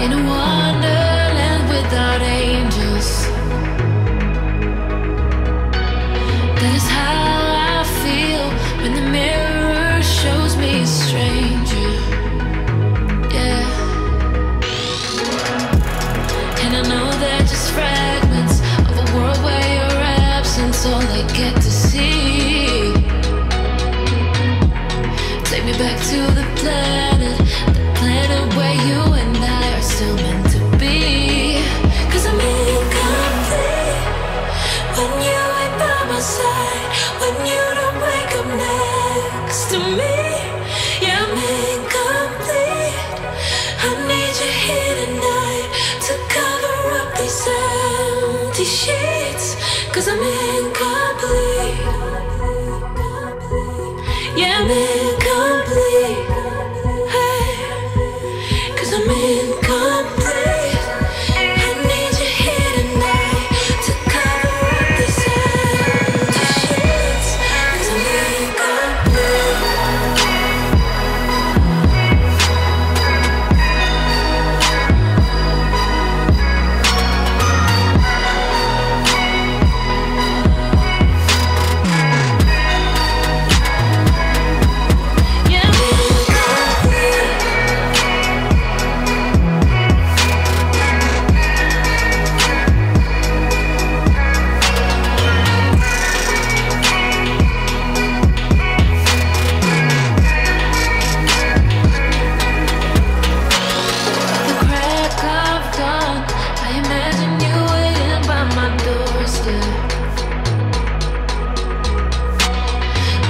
in a wonderland when you don't wake up next to me.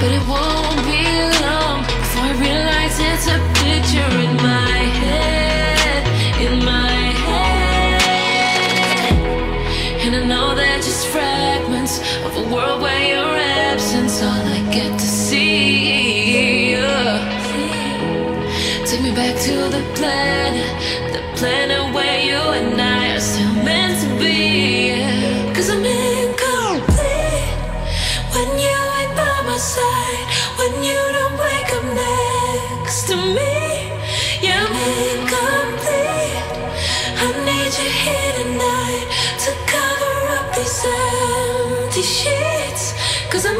But it won't be long before I realize it's a picture in my head, in my head. And I know they're just fragments of a world where your absence all I get to see. Yeah. Take me back to the planet, the planet where you and I are still meant to be. Cause I'm incomplete side, when you don't wake up next to me. I'm incomplete. I need you here tonight to cover up these empty sheets. Cause I'm